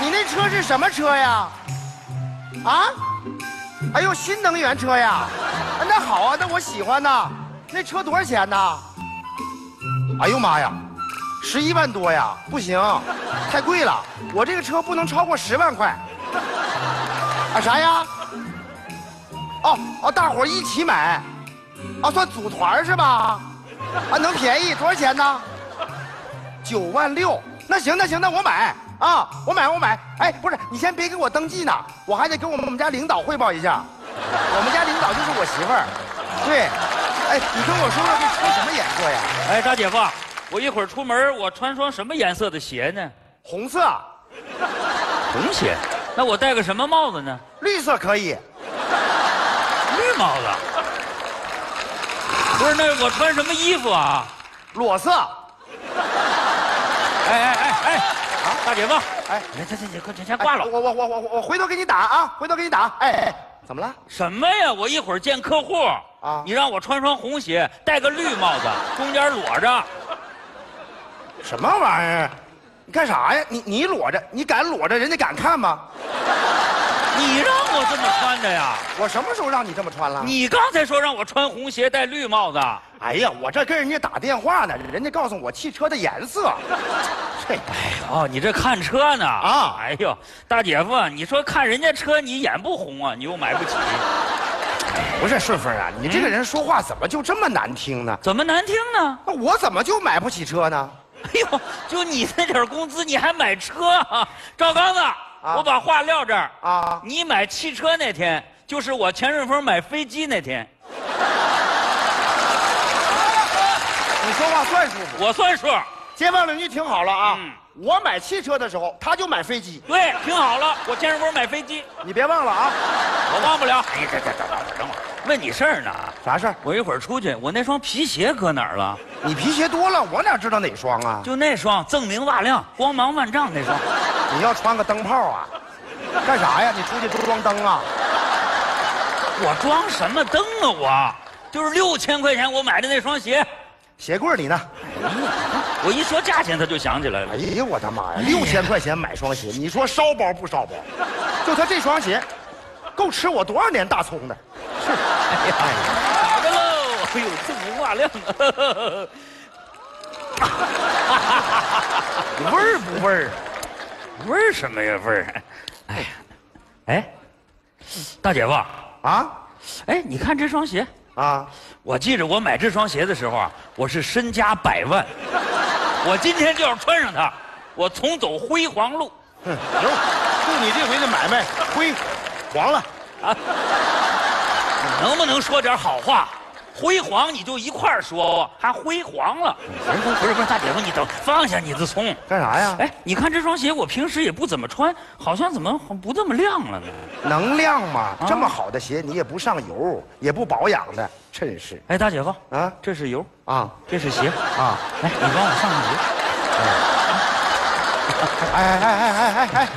你那车是什么车呀？啊？哎呦，新能源车呀？那好啊，那我喜欢呐。那车多少钱呢？哎呦妈呀，十一万多呀！不行，太贵了。我这个车不能超过十万块。啊啥呀？哦哦，大伙一起买，啊算组团是吧？啊能便宜多少钱呢？九万六。那行那行，那我买啊，我买我买。哎，不是，你先别给我登记呢，我还得跟我们家领导汇报一下。我们家领导就是我媳妇儿。对，哎，你跟我说说这穿什么颜色呀？哎，大姐夫，我一会儿出门，我穿双什么颜色的鞋呢？红色、红鞋。那我戴个什么帽子呢？绿色可以。绿帽子。不是，那我穿什么衣服啊？裸色。哎哎哎哎，啊，大姐夫，哎，来，这这这，快先挂了。我我我我我回头给你打啊，回头给你打。哎哎，怎么了？什么呀？我一会儿见客户啊，你让我穿双红鞋，戴个绿帽子，中间裸着。什么玩意儿？你干啥呀？你你裸着，你敢裸着，人家敢看吗？你让我这么穿着呀？我什么时候让你这么穿了？你刚才说让我穿红鞋戴绿帽子。哎呀，我这跟人家打电话呢，人家告诉我汽车的颜色。这，哎呦，你这看车呢？啊，哎呦，大姐夫，你说看人家车你眼不红啊？你又买不起。不是顺风啊，你这个人说话怎么就这么难听呢？怎么难听呢？那我怎么就买不起车呢？哎呦，就你那点工资，你还买车？啊赵刚子，我把话撂这儿啊。你买汽车那天，就是我钱顺风买飞机那天。你说话算数不？我算数。街坊邻居听好了啊！我买汽车的时候，他就买飞机。对，听好了，我健身房买飞机，你别忘了啊！我忘不了。哎，等等等等等会儿，问你事儿呢？啥事儿？我一会儿出去，我那双皮鞋搁哪儿了？你皮鞋多了，我哪知道哪双啊？就那双，锃明瓦亮，光芒万丈那双。你要穿个灯泡啊？干啥呀？你出去装灯啊？我装什么灯啊？我就是六千块钱我买的那双鞋。鞋柜里呢？我一说价钱，他就想起来了。哎呀，我的妈呀！六千块钱买双鞋，你说烧包不烧包？就他这双鞋，够吃我多少年大葱的？是。哎呀，咋的喽？哎呦，锃明瓦亮味儿不味儿？味儿什么呀？味儿？哎呀，哎，大姐夫啊，哎，你看这双鞋。啊！我记着我买这双鞋的时候啊，我是身家百万。我今天就要穿上它，我重走辉煌路。行，祝你这回的买卖辉煌了啊！你能不能说点好话？辉煌你就一块儿说，还辉煌了。行行，不是不是，大姐夫，你等放下你的葱，干啥呀？哎，你看这双鞋，我平时也不怎么穿，好像怎么不这么亮了呢？能亮吗？这么好的鞋，你也不上油，也不保养的，真是。哎，大姐夫啊，这是油啊，这是鞋啊，来，你帮我上上油。哎哎哎哎哎哎，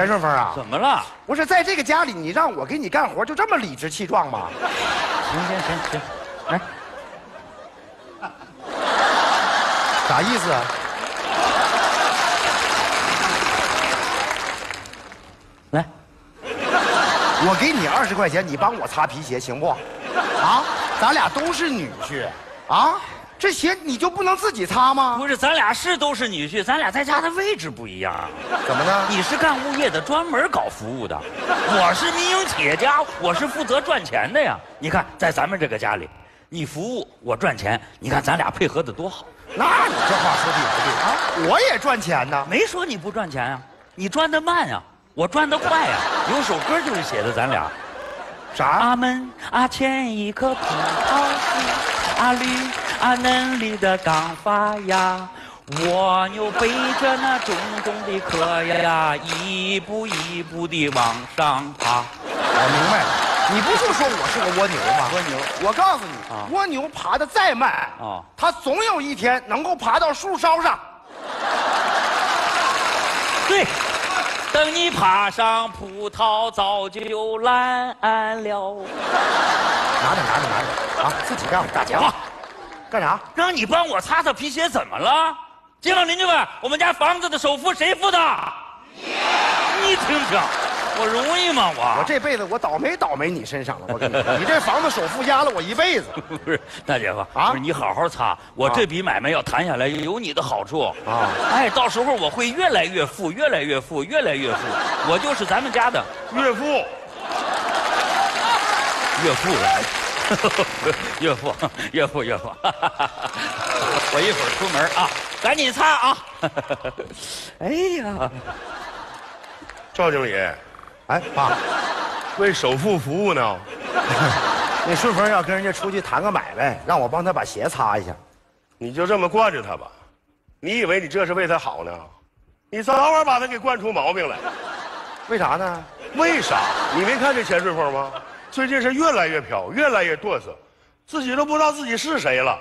钱顺风啊，怎么了？不是在这个家里，你让我给你干活，就这么理直气壮吗？行行行行，来，啥意思啊？来，我给你二十块钱，你帮我擦皮鞋，行不？啊，咱俩都是女婿，啊，这鞋你就不能自己擦吗？不是，咱俩是都是女婿，咱俩在家的位置不一样。怎么呢？你是干物业的，专门搞服务的；我是民营企业家，我是负责赚钱的呀。你看，在咱们这个家里，你服务我赚钱，你看咱俩配合的多好。那你这话说的也不对啊，我也赚钱呢，没说你不赚钱啊，你赚的慢呀。我赚的快呀！有首歌就是写的咱俩，啥？阿门阿前一棵葡萄树，阿绿阿嫩绿的刚发芽，蜗牛背着那重重的壳呀，一步一步地往上爬。我明白了，你不就说我是个蜗牛吗？蜗牛，我告诉你，啊蜗牛爬的再慢啊，它总有一天能够爬到树梢上。对。等你爬上葡萄，早就烂了。拿着，拿着，拿着，啊，自己干。大姐夫，干啥？让你帮我擦擦皮鞋，怎么了？街坊邻居们，我们家房子的首付谁付的？你听听，我容易吗？我我这辈子我倒霉倒霉你身上了。我跟你说，你这房子首付压了我一辈子。不是大姐夫啊，不是你好好擦，我这笔买卖要谈下来有你的好处啊。哎，到时候我会越来越富，越来越富，越来越富。我就是咱们家的岳父，岳父 岳父，岳父，岳父。我一会儿出门啊，赶紧擦啊！哎呀，赵经理，哎爸，为首富服务呢。那顺丰要跟人家出去谈个买卖，让我帮他把鞋擦一下。你就这么惯着他吧，你以为你这是为他好呢？你早晚把他给惯出毛病来。为啥呢？为啥？你没看这钱顺丰吗？最近是越来越飘，越来越嘚瑟，自己都不知道自己是谁了。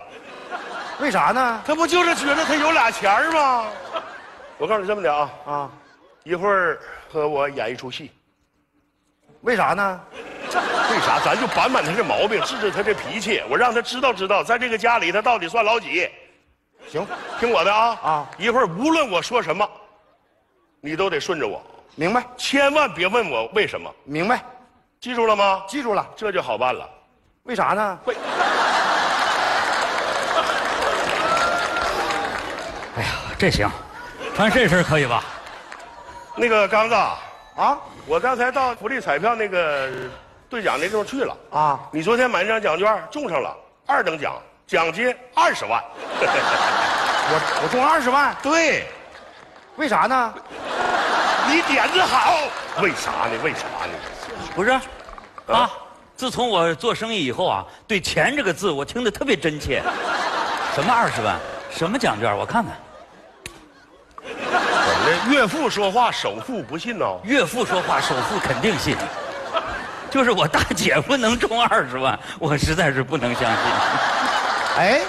为啥呢？他不就是觉得他有俩钱儿吗？我告诉你这么的啊啊，一会儿和我演一出戏。为啥呢？为啥？咱就板板他这毛病，治治他这脾气。我让他知道知道，在这个家里他到底算老几。行，听我的啊啊！一会儿无论我说什么，你都得顺着我。明白？千万别问我为什么。明白？记住了吗？记住了，这就好办了。为啥呢？为。这行，穿这身可以吧？那个刚子啊，我刚才到福利彩票那个兑奖那地方去了啊。你昨天买那张奖券中上了二等奖，奖金二十万。我我中二十万？对，为啥呢？你点子好。为啥呢？为啥呢？不是，啊，自从我做生意以后啊，对钱这个字我听得特别真切。什么二十万？什么奖券？我看看。怎么的岳父说话，首富不信呢。岳父说话，首富肯定信。就是我大姐夫能中二十万，我实在是不能相信。哎，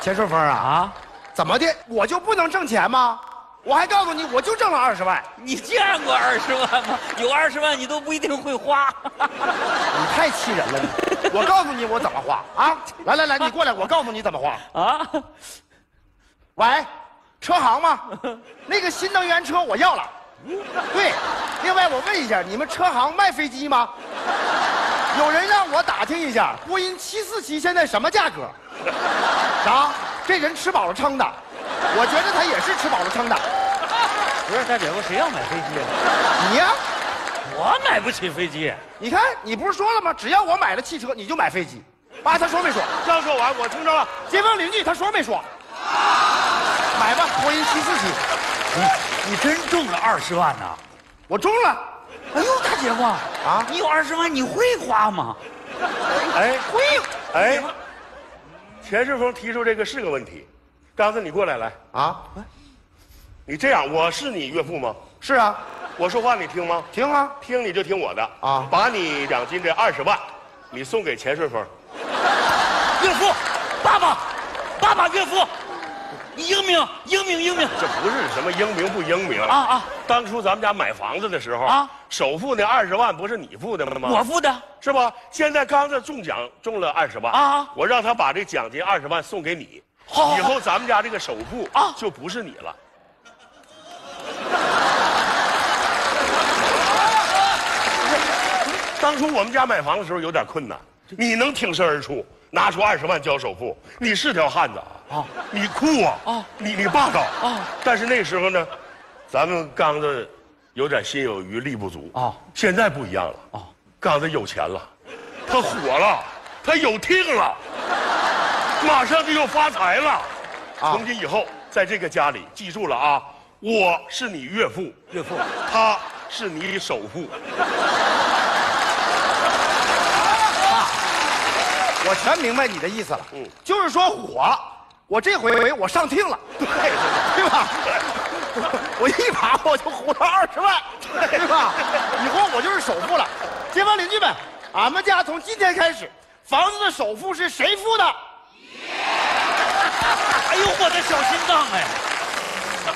钱顺风啊啊，怎么的？我就不能挣钱吗？我还告诉你，我就挣了二十万。你见过二十万吗？有二十万你都不一定会花。你太气人了你！我告诉你我怎么花啊！来来来，你过来，我告诉你怎么花啊！喂。车行吗？那个新能源车我要了。对，另外我问一下，你们车行卖飞机吗？有人让我打听一下，波音七四七现在什么价格？啥？这人吃饱了撑的？我觉得他也是吃饱了撑的。不是大姐夫，谁要买飞机啊？你呀？我买不起飞机。你看，你不是说了吗？只要我买了汽车，你就买飞机。爸，他说没说？刚说完，我听着了。街坊邻居，他说没说？买吧，波音七四七。你你真中了二十万呐？我中了。哎呦，大姐夫啊，你有二十万，你会花吗？哎，会。哎，钱世峰提出这个是个问题。刚子你过来来啊。你这样，我是你岳父吗？是啊。我说话你听吗？听啊。听你就听我的啊。把你奖金这二十万，你送给钱顺风。岳父，爸爸，爸爸，岳父。你英明，英明，英明，这不是什么英明不英明啊啊！当初咱们家买房子的时候啊，首付那二十万不是你付的吗？我付的，是吧？现在刚子中奖中了二十万啊，我让他把这奖金二十万送给你，以后咱们家这个首富啊就不是你了。当初我们家买房的时候有点困难，你能挺身而出。拿出二十万交首付，你是条汉子啊！你酷啊！啊，你你霸道啊！但是那时候呢，咱们刚子有点心有余力不足啊。现在不一样了啊！刚子有钱了，他火了，他有听了，马上就要发财了。从今以后，在这个家里，记住了啊！我是你岳父，岳父，他是你首富。我全明白你的意思了，嗯，就是说火，我这回我上听了，对 对吧？我一把我就胡了二十万，对吧？以后我就是首富了。街坊邻居们，俺们家从今天开始，房子的首付是谁付的？哎呦，我的小心脏哎！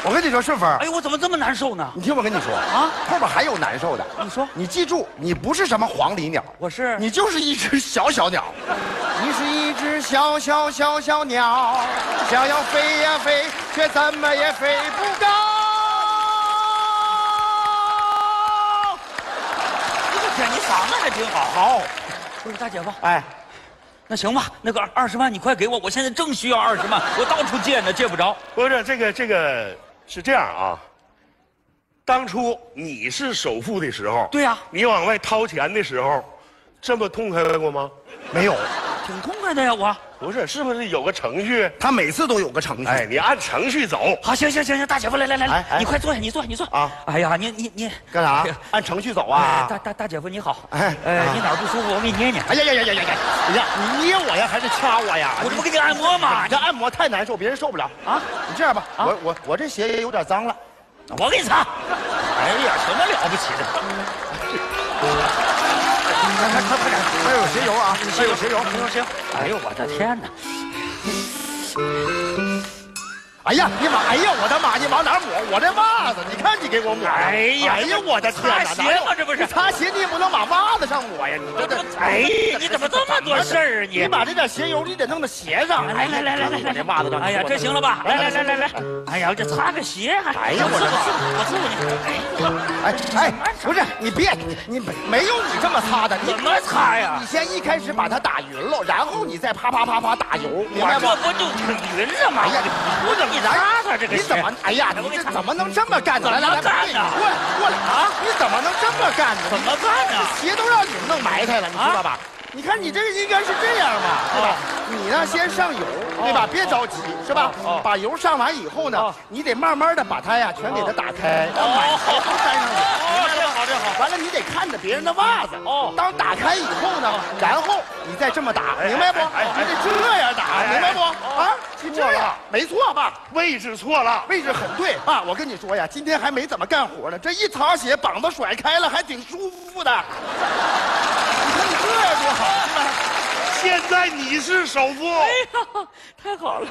我跟你说，顺丰，哎呦，我怎么这么难受呢？你听我跟你说啊，后边还有难受的。你说，你记住，你不是什么黄鹂鸟，我是，你就是一只小小鸟。你是一只小小小小鸟，想要飞呀飞，却怎么也飞不高。嗓子还挺好。好，不是大姐夫，哎，那行吧，那个二十万你快给我，我现在正需要二十万，我到处借呢，借不着。不是这个这个是这样啊，当初你是首富的时候，对呀，你往外掏钱的时候，这么痛快过吗？没有。挺痛快的呀，我不是，是不是有个程序？他每次都有个程序。哎，你按程序走。好，行行行行，大姐夫，来来来来，你快坐下，你坐，你坐啊。哎呀，你你你干啥？按程序走啊。大大大姐夫你好，哎哎，你哪儿不舒服？我给你捏捏。哎呀呀呀呀呀呀！哎呀，你捏我呀，还是掐我呀？我这不给你按摩吗？你这按摩太难受，别人受不了啊。你这样吧，我我我这鞋也有点脏了，我给你擦。哎呀，什么了不起的？快快快快点！这有鞋油啊！这有鞋油，行行行！哎呦，我的天哪！哎呀，你往哎呀，我的妈！你往哪抹？我这袜子，你看你给我抹。哎呀，哎呀，我的天哪！擦鞋吗？这不是擦鞋，你也不能往袜子上抹呀！你这这，哎，你怎么这么多事儿啊？你你把这点鞋油，你得弄到鞋上。来来来来来，这袜子上。哎呀，这行了吧？来来来来来。哎呀，这擦个鞋还……哎呀，我这我伺候你。哎哎哎，不是你别你没没有你这么擦的。怎么擦呀？你先一开始把它打匀了，然后你再啪啪啪啪打油，明白吗？这不就挺匀了吗？哎呀，你不是你擦擦这个。你怎么？哎呀，你这怎么能这么干呢？来来来，过来过来啊！你怎么能这么干呢？怎么干呢？鞋都让你们弄埋汰了，你知道吧？你看你这个应该是这样嘛，对吧？你呢先上油，对吧？别着急，是吧？把油上完以后呢，你得慢慢的把它呀全给它打开，让满鞋都沾上去。这好这好。完了你得看着别人的袜子。哦。当打开以后呢，然后你再这么打，明白不？你得这样打，明白不？啊？错了，没错吧？位置错了，位置很对啊！我跟你说呀，今天还没怎么干活呢，这一擦血，膀子甩开了，还挺舒服的。你看你这样多好，是吧？现在你是首富，哎呀，太好了！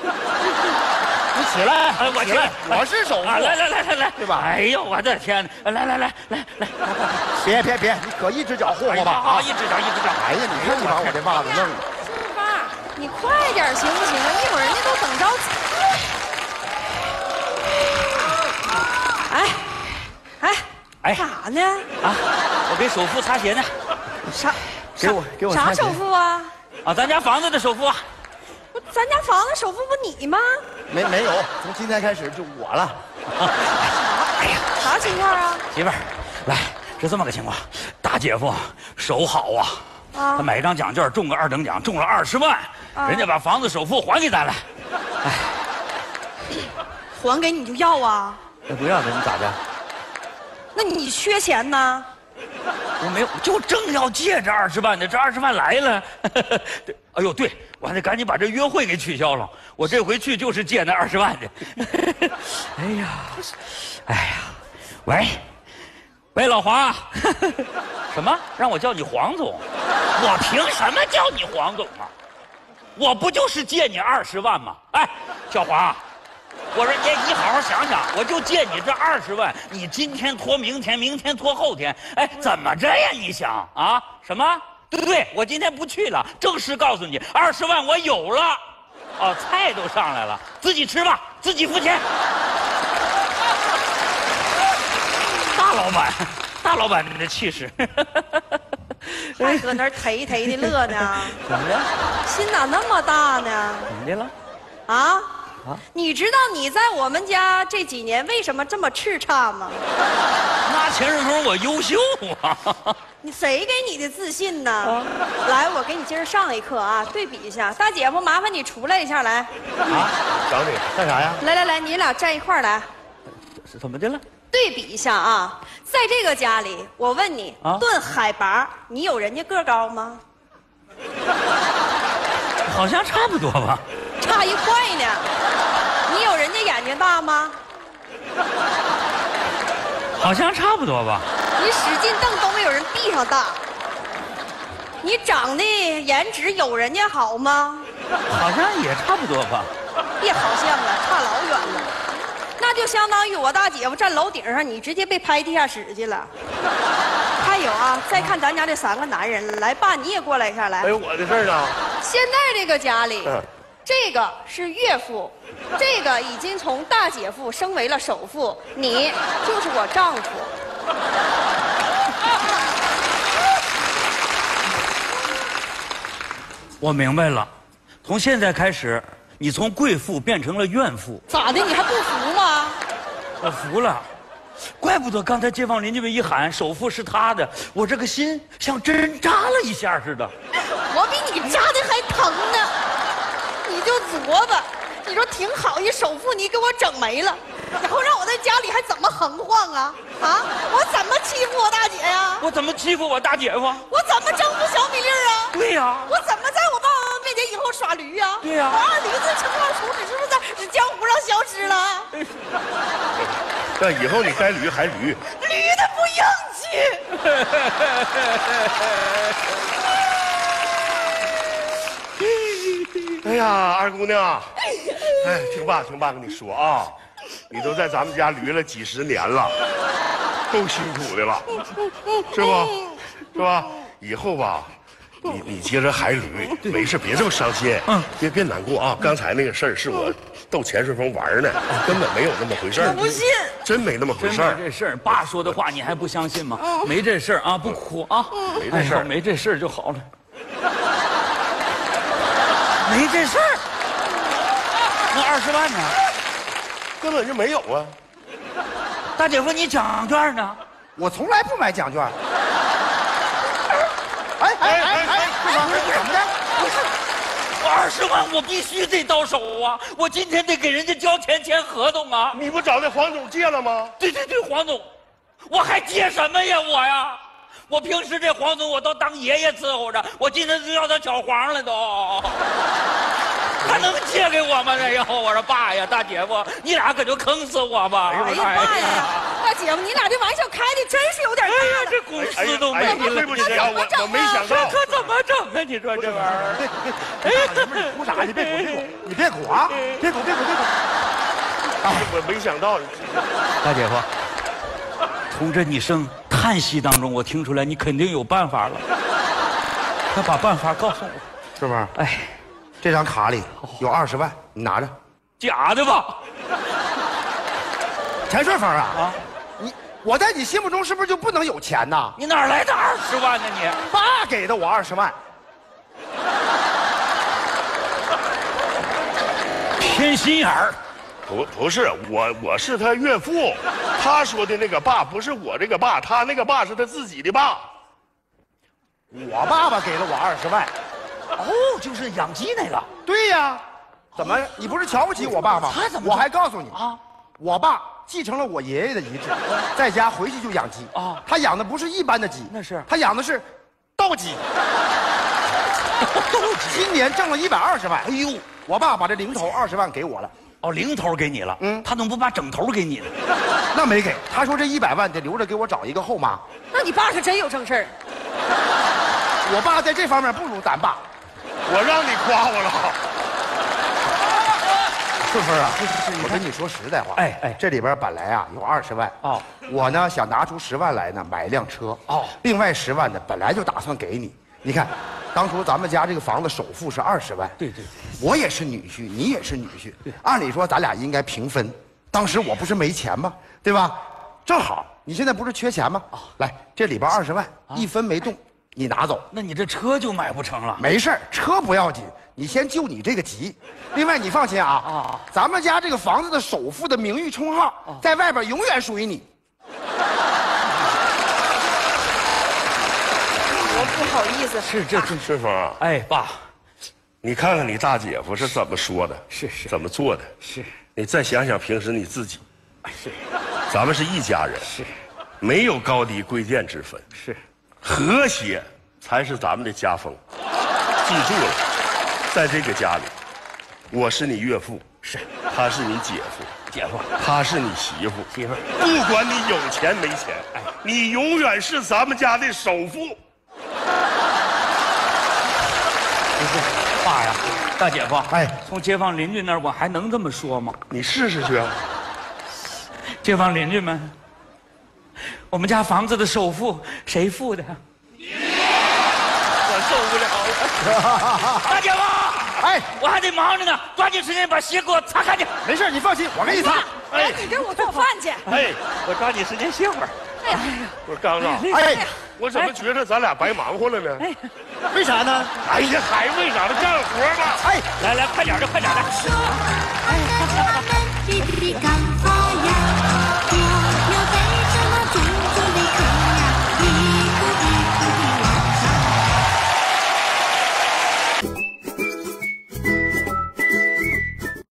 你起来，我起来，我是首富。来来来来来，对吧？哎呦，我的天！来来来来来来，别别别，你可一只脚霍霍吧啊！一只脚一只脚。哎呀，你看你把我这袜子弄的。你快点行不行？一会儿人家都等着。哎，哎，哎，干啥呢？啊，我给首富擦鞋呢。啥？给我给我啥首付啊？啊，咱家房子的首付。不，咱家房子首付不你吗？没没有，从今天开始就我了。哎呀，啥情况啊？媳妇儿，来，是这么个情况，大姐夫手好啊。他买一张奖券中个二等奖，中了二十万，人家把房子首付还给咱了。哎，还给你就要啊？那不要那你咋的？那你缺钱呢？我没有，就正要借这二十万呢，这二十万来了。哎呦，对，我还得赶紧把这约会给取消了。我这回去就是借那二十万的。哎呀，哎呀，喂。喂，老黄，什么？让我叫你黄总？我凭什么叫你黄总啊？我不就是借你二十万吗？哎，小黄，我说你，你好好想想，我就借你这二十万，你今天拖明天，明天拖后天，哎，怎么着呀？你想啊？什么？对对对，我今天不去了，正式告诉你，二十万我有了。哦，菜都上来了，自己吃吧，自己付钱。大老板，大老板的气势，还搁那儿 忒忒的乐呢？怎么的？心咋那么大呢？怎么的了？啊？啊？你知道你在我们家这几年为什么这么叱咤吗？那前日说我优秀啊！你谁给你的自信呢？来，我给你今儿上一课啊，对比一下。大姐夫，麻烦你出来一下来。啊？找你干啥呀？来来来，你俩站一块儿来。是怎么的了？对比一下啊，在这个家里，我问你，论海拔，你有人家个高吗？好像差不多吧。差一块呢。你有人家眼睛大吗？好像差不多吧。你使劲瞪都没有人闭上大。你长得颜值有人家好吗？好像也差不多吧。别好像了，差老远了。那就相当于我大姐夫站楼顶上，你直接被拍地下室去了。还有啊，再看咱家这三个男人，来爸你也过来一下来。还有我的事呢。现在这个家里，这个是岳父，这个已经从大姐夫升为了首富，你就是我丈夫。我明白了，从现在开始，你从贵妇变成了怨妇。咋的？你还不服吗？我服了，怪不得刚才街坊邻居们一喊首富是他的，我这个心像针扎了一下似的。我比你扎的还疼呢，你就琢磨，你说挺好一首付，你给我整没了，以后让我在家里还怎么横晃啊？啊，我怎么欺负我大姐呀？我怎么欺负我大姐夫？我怎么征服小米粒儿啊？对呀，我怎么在我爸爸面前以后耍驴呀？对呀，我二驴子称二叔，你是不是在江湖上消失了？那以后你该驴还驴，驴的不硬气。哎呀，二姑娘，哎，听爸听爸跟你说啊，你都在咱们家驴了几十年了，够辛苦的了，是不？是吧？以后吧。你你接着还驴，没事，别这么伤心，嗯，别别难过啊！刚才那个事儿是我逗钱顺风玩呢，根本没有那么回事我不信，真没那么回事儿。这事儿，爸说的话你还不相信吗？没这事儿啊，不哭啊，没这事儿，没这事儿就好了。没这事儿，那二十万呢？根本就没有啊！大姐夫，你奖券呢？我从来不买奖券。哎哎哎哎！怎么的？不是，我二十万我必须得到手啊！我今天得给人家交钱签合同啊！你不找那黄总借了吗？对对对，黄总，我还借什么呀我呀？我平时这黄总我都当爷爷伺候着，我今天就要他小黄了都。他能借给我吗？这后我说爸呀，大姐夫，你俩可就坑死我吧！哎呀爸呀，大姐夫，你俩这玩笑开的真是有点大了。这公司都没了，对不起啊，我我没想到，这可怎么整啊？你说这玩意儿？哎，你哭啥？你别哭，你别哭啊！别哭，别哭，别哭！我没想到，大姐夫，从这你声叹息当中，我听出来你肯定有办法了。快把办法告诉我，是不是？哎。这张卡里有二十万，你拿着。假的吧？钱顺风啊！啊，你我在你心目中是不是就不能有钱呐？你哪来的二十万呢？你爸给的我二十万。偏心眼儿。不不是我，我是他岳父。他说的那个爸不是我这个爸，他那个爸是他自己的爸。我爸爸给了我二十万。哦，就是养鸡那个。对呀，怎么你不是瞧不起我爸吗？他怎么？我还告诉你啊，我爸继承了我爷爷的遗志，在家回去就养鸡啊。他养的不是一般的鸡，那是他养的是斗鸡。今年挣了一百二十万。哎呦，我爸把这零头二十万给我了。哦，零头给你了。嗯，他怎么不把整头给你呢？那没给，他说这一百万得留着给我找一个后妈。那你爸可真有正事儿。我爸在这方面不如咱爸。我让你夸我了，顺风啊！我跟你说实在话，哎哎，这里边本来啊有二十万哦，我呢想拿出十万来呢买一辆车哦，另外十万呢本来就打算给你。你看，当初咱们家这个房子首付是二十万，对对，我也是女婿，你也是女婿，按理说咱俩应该平分。当时我不是没钱吗？对吧？正好你现在不是缺钱吗？来，这里边二十万一分没动。你拿走，那你这车就买不成了。没事车不要紧，你先救你这个急。另外，你放心啊，啊，咱们家这个房子的首付的名誉称号，在外边永远属于你。不好意思。是这这顺风啊，哎，爸，你看看你大姐夫是怎么说的，是是。怎么做的，是。你再想想平时你自己，是，咱们是一家人，是，没有高低贵贱之分，是。和谐才是咱们的家风，记住了，在这个家里，我是你岳父，是，他是你姐夫，姐夫，他是你媳妇，媳妇。不管你有钱没钱，哎，你永远是咱们家的首富。是，爸呀，大姐夫，哎，从街坊邻居那儿，我还能这么说吗？你试试去。街坊邻居们。我们家房子的首付谁付的？我受不了了！大姐夫，哎，我还得忙着呢，抓紧时间把鞋给我擦干净。没事，你放心，我给你擦。哎，你给我做饭去。哎，我抓紧时间歇会儿。哎呀，我刚刚。哎。我怎么觉得咱俩白忙活了呢？为啥呢？哎呀，还为啥呢？干活吧！哎，来来，快点的，快点的。